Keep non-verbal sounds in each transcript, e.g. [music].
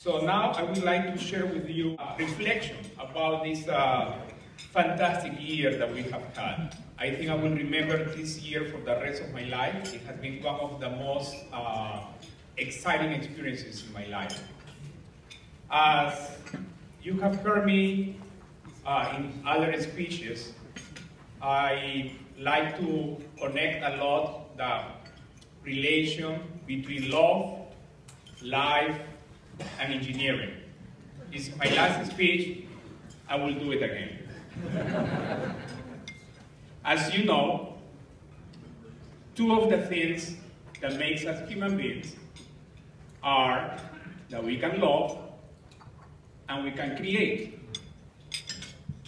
So now I would like to share with you a reflection about this uh, fantastic year that we have had. I think I will remember this year for the rest of my life. It has been one of the most uh, exciting experiences in my life. As you have heard me uh, in other speeches, I like to connect a lot the relation between love, life, and engineering. Is my last speech. I will do it again. As you know, two of the things that makes us human beings are that we can love and we can create.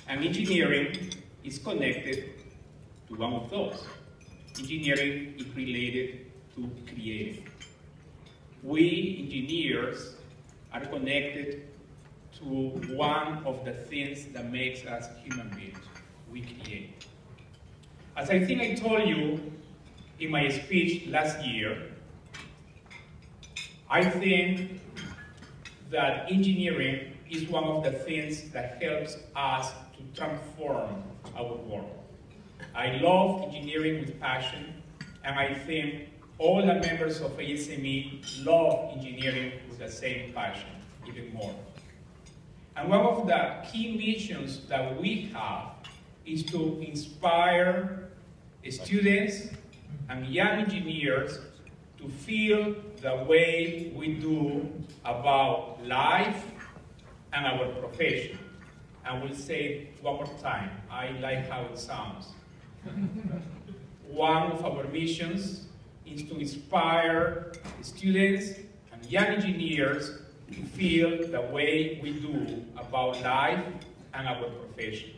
And engineering is connected to one of those. Engineering is related to creating. We engineers are connected to one of the things that makes us human beings. We create. As I think I told you in my speech last year, I think that engineering is one of the things that helps us to transform our world. I love engineering with passion, and I think all the members of ASME love engineering the same passion, even more. And one of the key missions that we have is to inspire students and young engineers to feel the way we do about life and our profession. I will say one more time. I like how it sounds. [laughs] one of our missions is to inspire students young engineers to feel the way we do about life and our profession.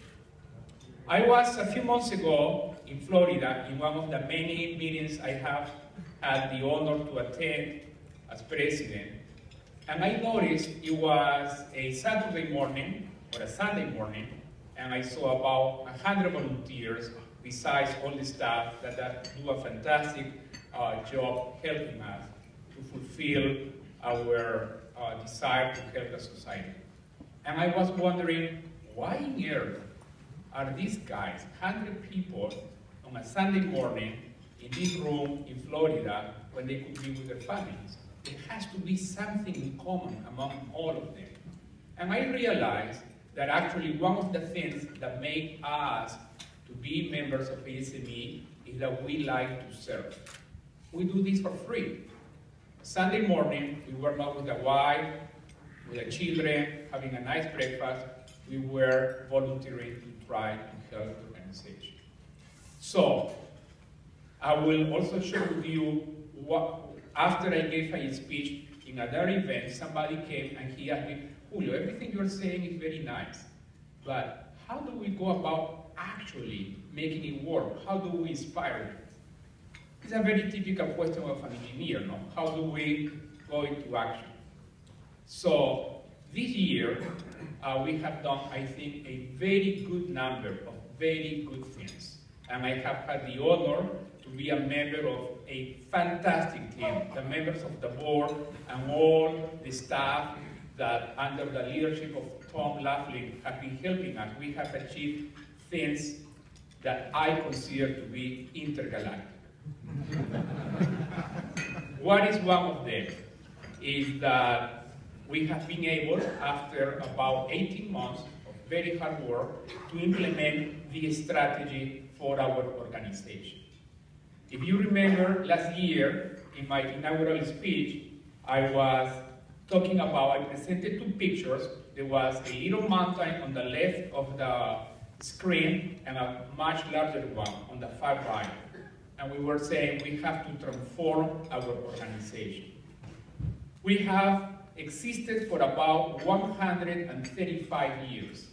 I was a few months ago in Florida in one of the many meetings I have had the honor to attend as president, and I noticed it was a Saturday morning or a Sunday morning, and I saw about 100 volunteers besides all the staff that, that do a fantastic uh, job helping us to fulfill our uh, desire to help the society. And I was wondering, why in earth are these guys, 100 people, on a Sunday morning in this room in Florida when they could be with their families? There has to be something in common among all of them. And I realized that actually one of the things that make us to be members of ASME is that we like to serve. We do this for free. Sunday morning, we were not with the wife, with the children, having a nice breakfast. We were volunteering to try to help the organization. So, I will also share with you what, after I gave a speech in another event, somebody came and he asked me, Julio, everything you're saying is very nice, but how do we go about actually making it work? How do we inspire? It's a very typical question of an engineer, no? How do we go into action? So this year, uh, we have done, I think, a very good number of very good things. And I have had the honor to be a member of a fantastic team, the members of the board and all the staff that under the leadership of Tom Loughlin have been helping us. We have achieved things that I consider to be intergalactic. What is one of them? Is that we have been able, after about 18 months of very hard work, to implement the strategy for our organization. If you remember last year, in my inaugural speech, I was talking about, I presented two pictures. There was a little mountain on the left of the screen and a much larger one on the far right and we were saying we have to transform our organization. We have existed for about 135 years.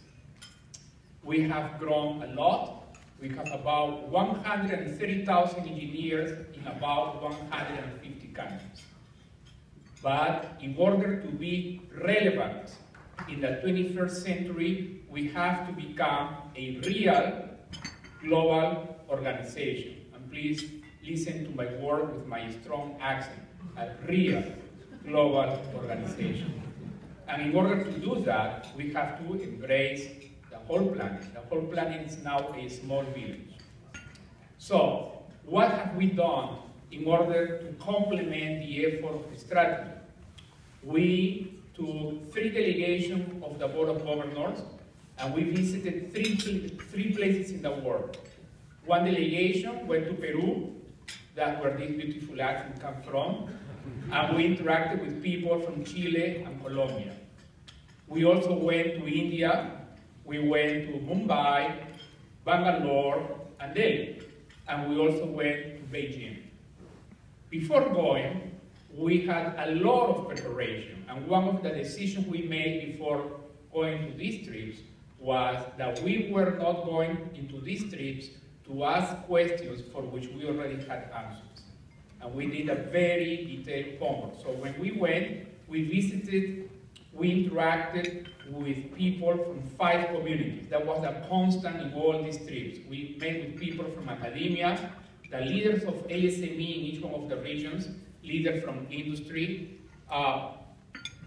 We have grown a lot. We have about 130,000 engineers in about 150 countries. But in order to be relevant in the 21st century, we have to become a real global organization please listen to my word with my strong accent, a real global organization. And in order to do that, we have to embrace the whole planet. The whole planet is now a small village. So, what have we done in order to complement the effort of the strategy? We took three delegations of the Board of Governors and we visited three, three places in the world. One delegation went to Peru, that's where this beautiful accent comes from, and we interacted with people from Chile and Colombia. We also went to India, we went to Mumbai, Bangalore, and Delhi, and we also went to Beijing. Before going, we had a lot of preparation, and one of the decisions we made before going to these trips was that we were not going into these trips to ask questions for which we already had answers. And we did a very detailed homework. So when we went, we visited, we interacted with people from five communities. That was a constant in all these trips. We met with people from academia, the leaders of ASME in each one of the regions, leaders from industry, uh,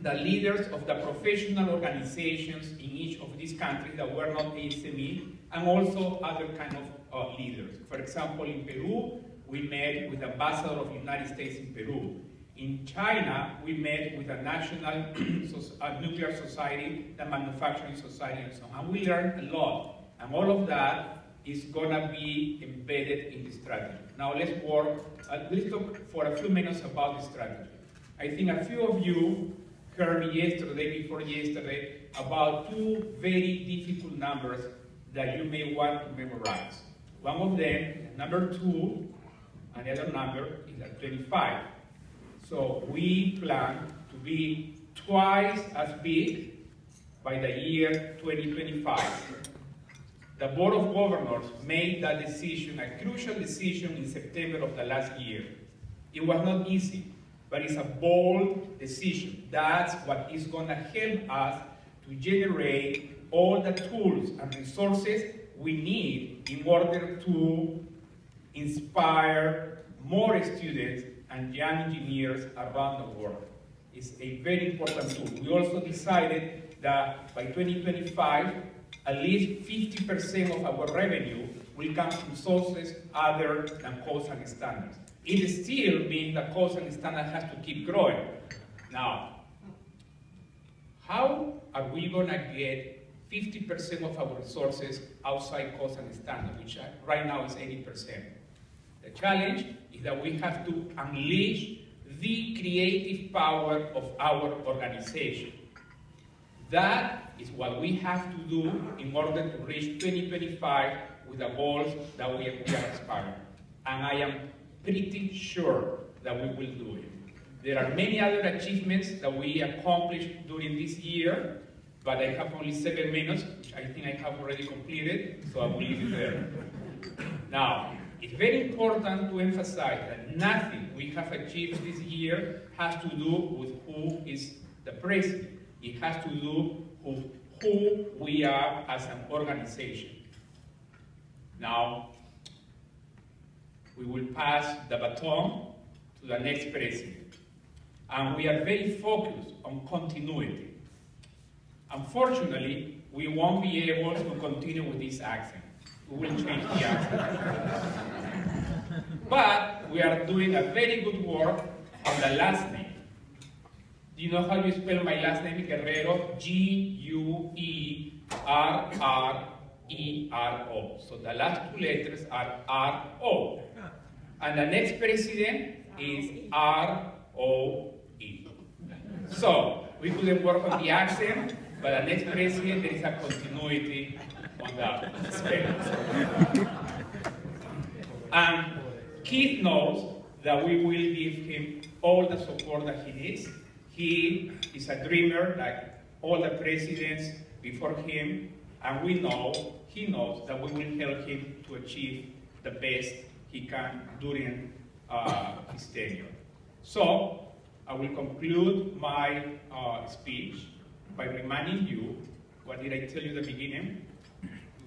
the leaders of the professional organizations in each of these countries that were not ASME, and also other kind of uh, leaders. For example, in Peru, we met with the ambassador of the United States in Peru. In China, we met with a National [clears throat] uh, Nuclear Society, the Manufacturing Society, and so on. And we learned a lot. And all of that is gonna be embedded in the strategy. Now let's work, uh, let's talk for a few minutes about the strategy. I think a few of you heard yesterday, before yesterday, about two very difficult numbers that you may want to memorize. One of them, number two, and the other number is at 25. So we plan to be twice as big by the year 2025. The Board of Governors made that decision, a crucial decision in September of the last year. It was not easy but it's a bold decision. That's what is going to help us to generate all the tools and resources we need in order to inspire more students and young engineers around the world. It's a very important tool. We also decided that by 2025, at least 50% of our revenue will come from sources other than codes and standards it still means the codes and standard has to keep growing. Now, how are we going to get 50% of our resources outside codes and standard, which right now is 80%? The challenge is that we have to unleash the creative power of our organization. That is what we have to do in order to reach 2025 with the goals that we are aspiring. And I am pretty sure that we will do it. There are many other achievements that we accomplished during this year, but I have only seven minutes, which I think I have already completed, so I will leave it there. Now, it's very important to emphasize that nothing we have achieved this year has to do with who is the president. It has to do with who we are as an organization. Now, we will pass the baton to the next president. And we are very focused on continuity. Unfortunately, we won't be able to continue with this accent. We will change the accent. [laughs] but we are doing a very good work on the last name. Do you know how you spell my last name, Guerrero? G-U-E-R-R-E-R-O. So the last two letters are R-O. And the next president is R-O-E. So, we couldn't work on the accent, but the next president, there is a continuity on the spelling. and Keith knows that we will give him all the support that he needs. He is a dreamer like all the presidents before him, and we know, he knows that we will help him to achieve the best he can during uh, his tenure. So, I will conclude my uh, speech by reminding you, what did I tell you at the beginning?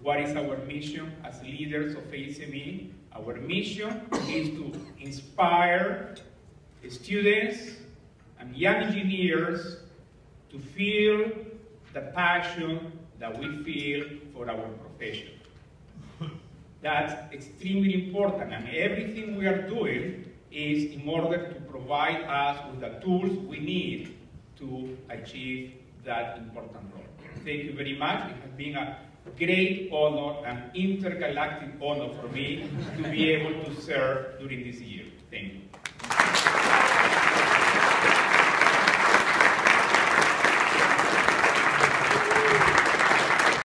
What is our mission as leaders of ASME? Our mission is to inspire students and young engineers to feel the passion that we feel for our profession. That's extremely important, and everything we are doing is in order to provide us with the tools we need to achieve that important role. Thank you very much. It has been a great honor, an intergalactic honor for me to be able to serve during this year. Thank you.